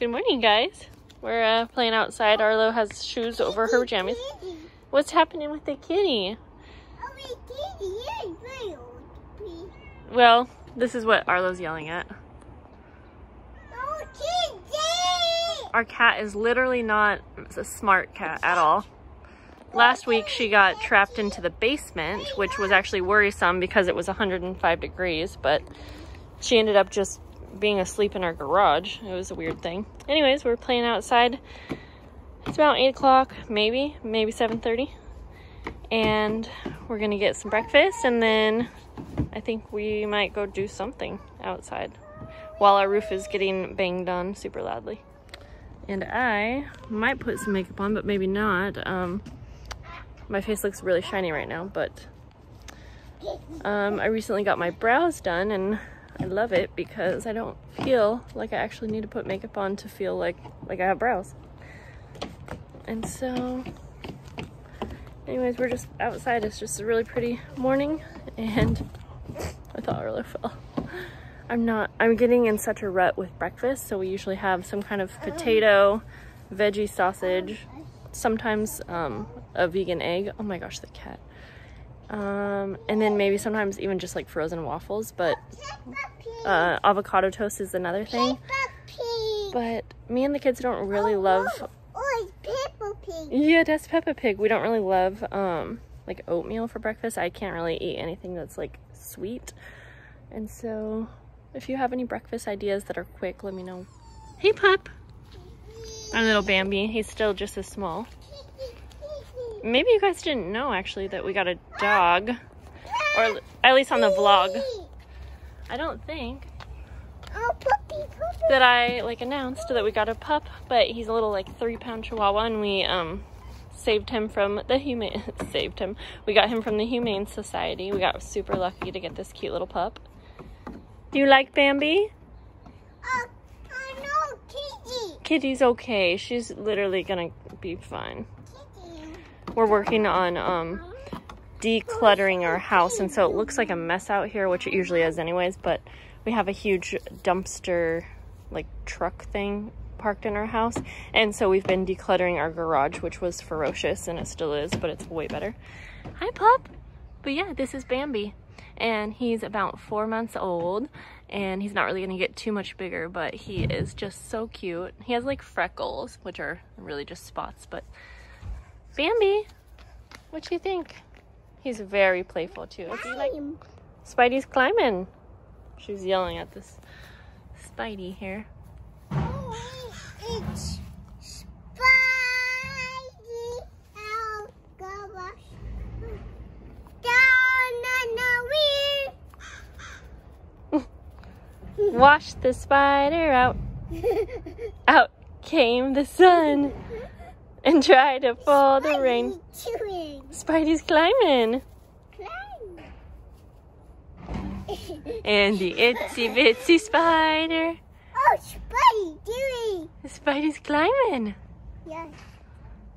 Good morning, guys. We're uh, playing outside. Arlo has shoes over her pajamas. What's happening with the kitty? Well, this is what Arlo's yelling at. Our cat is literally not a smart cat at all. Last week she got trapped into the basement, which was actually worrisome because it was 105 degrees, but she ended up just being asleep in our garage. It was a weird thing. Anyways, we're playing outside. It's about 8 o'clock, maybe, maybe 7.30. And we're gonna get some breakfast and then I think we might go do something outside while our roof is getting banged on super loudly. And I might put some makeup on, but maybe not. Um, my face looks really shiny right now, but um, I recently got my brows done and I love it because I don't feel like I actually need to put makeup on to feel like, like I have brows. And so, anyways, we're just outside. It's just a really pretty morning and I thought I really fell. I'm not, I'm getting in such a rut with breakfast. So we usually have some kind of potato, veggie sausage, sometimes um, a vegan egg. Oh my gosh, the cat. Um, and then maybe sometimes even just like frozen waffles, but uh, avocado toast is another thing. But me and the kids don't really love. Oh, Peppa Pig. Yeah, that's Peppa Pig. We don't really love um, like oatmeal for breakfast. I can't really eat anything that's like sweet. And so if you have any breakfast ideas that are quick, let me know. Hey, pup. Our little Bambi. He's still just as small. Maybe you guys didn't know, actually, that we got a dog. Or at least on the vlog. I don't think Oh, that I, like, announced that we got a pup. But he's a little, like, three-pound chihuahua. And we, um, saved him from the humane... saved him. We got him from the Humane Society. We got super lucky to get this cute little pup. Do you like Bambi? Oh, I know, Kitty. Kitty's okay. She's literally gonna be fine. We're working on um decluttering our house and so it looks like a mess out here, which it usually is anyways, but we have a huge dumpster like truck thing parked in our house. And so we've been decluttering our garage, which was ferocious and it still is, but it's way better. Hi pup. But yeah, this is Bambi and he's about four months old and he's not really gonna get too much bigger but he is just so cute he has like freckles which are really just spots but bambi what do you think he's very playful too you like spidey's climbing she's yelling at this spidey here Oh, It's Spidey. Oh, gosh. Down the wash the spider out out came the sun and try to pull the rain Chewing. spidey's climbing Climb. and the itsy bitsy spider Oh, Spidey doing. Spidey's climbing. Yes.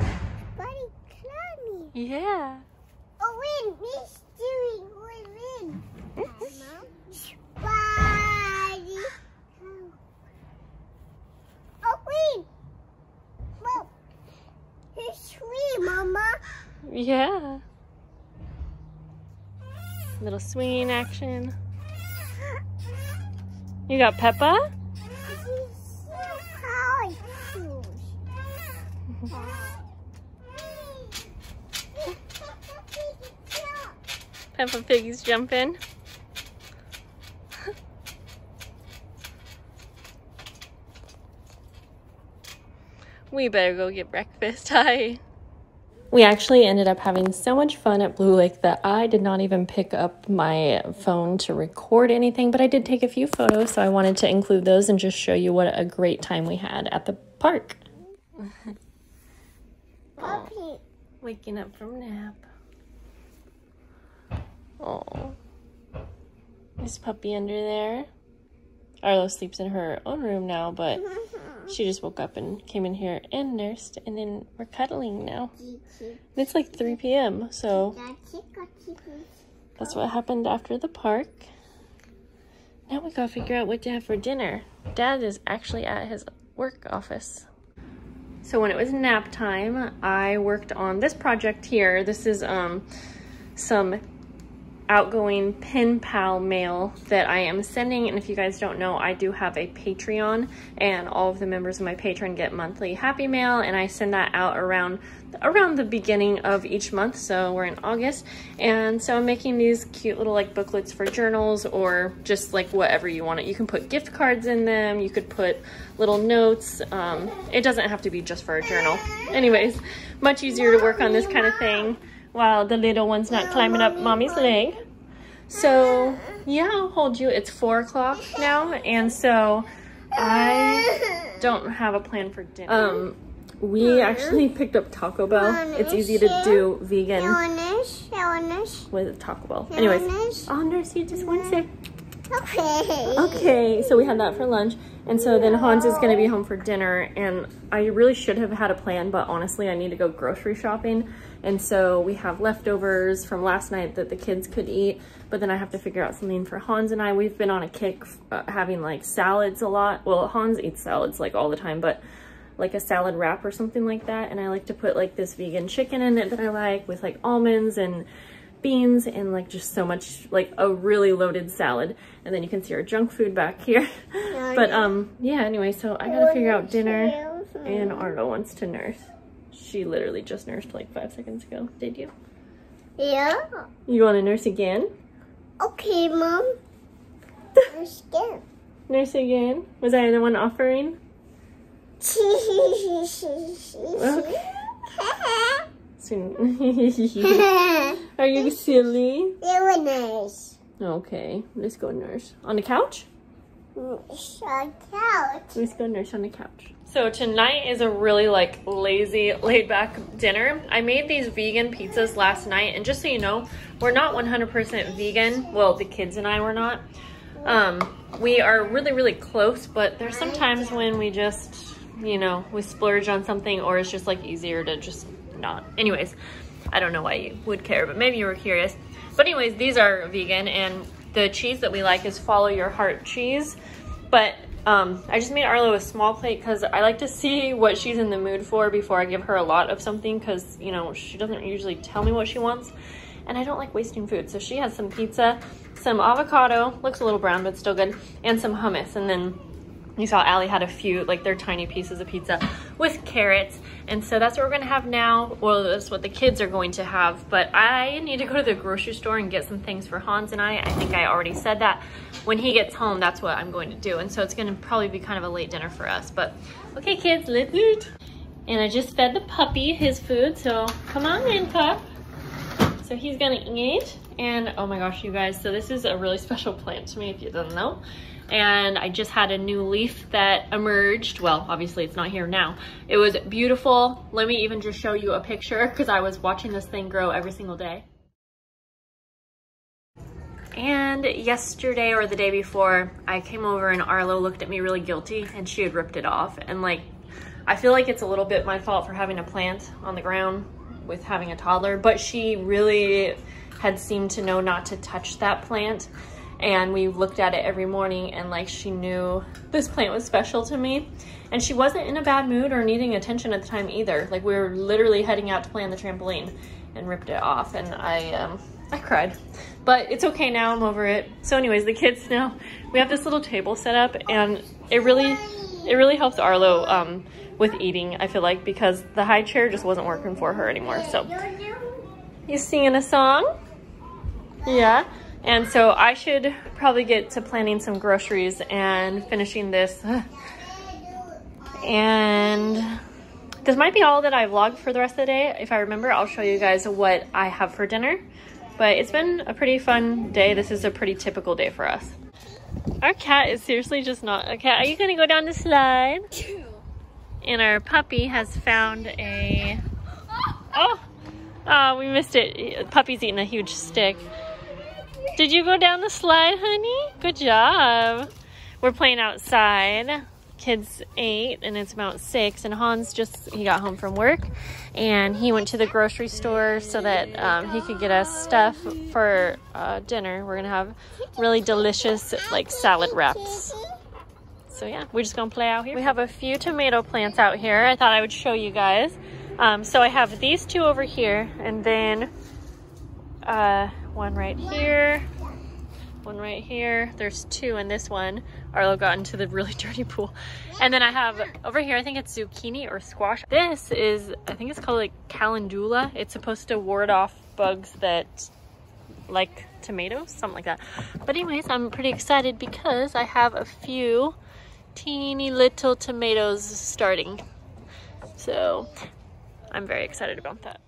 Spidey climbing. Yeah. Oh. He's doing. Win, win. Spidey. Oh, win. Whoa. He's sweet, Mama. Yeah. Little swinging action. You got Peppa? Peppa Piggy's jumping. we better go get breakfast. Hi. We actually ended up having so much fun at Blue Lake that I did not even pick up my phone to record anything, but I did take a few photos, so I wanted to include those and just show you what a great time we had at the park. Puppy. Waking up from nap. Oh. Is puppy under there? Arlo sleeps in her own room now, but mm-hmm. She just woke up and came in here and nursed, and then we're cuddling now. And it's like 3 p.m., so that's what happened after the park. Now we gotta figure out what to have for dinner. Dad is actually at his work office. So when it was nap time, I worked on this project here. This is um, some outgoing pen pal mail that I am sending. And if you guys don't know, I do have a Patreon and all of the members of my Patreon get monthly happy mail and I send that out around around the beginning of each month. So we're in August. And so I'm making these cute little like booklets for journals or just like whatever you want it. You can put gift cards in them. You could put little notes. Um, it doesn't have to be just for a journal. Anyways, much easier to work on this kind of thing while the little one's not climbing up mommy's leg. So yeah, I'll hold you. It's four o'clock now, and so I don't have a plan for dinner. Um, we actually picked up Taco Bell. It's easy to do vegan with Taco Bell. Anyways, oh, nurse, you just one sec. Okay. Okay, so we had that for lunch. And so then Hans is gonna be home for dinner and I really should have had a plan, but honestly, I need to go grocery shopping. And so we have leftovers from last night that the kids could eat, but then I have to figure out something for Hans and I. We've been on a kick uh, having like salads a lot. Well, Hans eats salads like all the time, but like a salad wrap or something like that. And I like to put like this vegan chicken in it that I like with like almonds and beans and like just so much like a really loaded salad. And then you can see our junk food back here. But um yeah anyway so i gotta figure out dinner. and arlo wants to nurse. She literally just nursed like five seconds ago. Did you? Yeah. you want to nurse again? Okay, Mom. Let's go. nurse again? Was i the one offering? Okay soon are you silly They were nice. okay let's go nurse on the couch out. Let's go nurse on the couch. So tonight is a really like lazy, laid back dinner. I made these vegan pizzas last night and just so you know, we're not 100% vegan. Well, the kids and I were not. Um, we are really, really close, but there's sometimes when we just, you know, we splurge on something or it's just like easier to just not. Anyways, I don't know why you would care, but maybe you were curious. But anyways, these are vegan and the cheese that we like is follow your heart cheese. But um, I just made Arlo a small plate because I like to see what she's in the mood for before I give her a lot of something because, you know, she doesn't usually tell me what she wants. And I don't like wasting food. So she has some pizza, some avocado, looks a little brown, but still good, and some hummus. And then you saw Aly had a few, like they're tiny pieces of pizza with carrots. And so that's what we're gonna have now. Well, that's what the kids are going to have. But I need to go to the grocery store and get some things for Hans and I. I think I already said that. When he gets home, that's what I'm going to do. And so it's gonna probably be kind of a late dinner for us. But okay, kids, let's eat. And I just fed the puppy his food. So come on in, pup. So he's gonna eat. And oh my gosh, you guys, so this is a really special plant to me if you didn't know and I just had a new leaf that emerged. Well, obviously it's not here now. It was beautiful. Let me even just show you a picture because I was watching this thing grow every single day. And yesterday or the day before, I came over and Arlo looked at me really guilty and she had ripped it off. And like, I feel like it's a little bit my fault for having a plant on the ground with having a toddler, but she really had seemed to know not to touch that plant. And we looked at it every morning and like she knew this plant was special to me. And she wasn't in a bad mood or needing attention at the time either. Like we were literally heading out to play on the trampoline and ripped it off and i um i cried. But it's okay now i'm over it. So anyways the kids now we have this little table set up and it really it really helps arlo um with eating i feel like because the high chair just wasn't working for her anymore. So you singing a song yeah and so I should probably get to planning some groceries and finishing this. And this might be all that I vlog for the rest of the day. If I remember, I'll show you guys what I have for dinner. But it's been a pretty fun day. This is a pretty typical day for us. Our cat is seriously just not a cat. Are you gonna go down the slide? And our puppy has found a, oh, oh, we missed it. Puppy's eating a huge stick. Did you go down the slide, honey? Good job. We're playing outside. Kids ate and it's about six and Hans just, he got home from work and he went to the grocery store so that um, he could get us stuff for uh, dinner. We're gonna have really delicious like salad wraps. So yeah, we're just gonna play out here. We have a few tomato plants out here. I thought I would show you guys. Um, so I have these two over here and then uh, one right here, one right here. There's two in this one. Arlo got into the really dirty pool. And then I have over here, I think it's zucchini or squash. This is, I think it's called like calendula. It's supposed to ward off bugs that like tomatoes, something like that. But anyways, I'm pretty excited because I have a few teeny little tomatoes starting. So I'm very excited about that.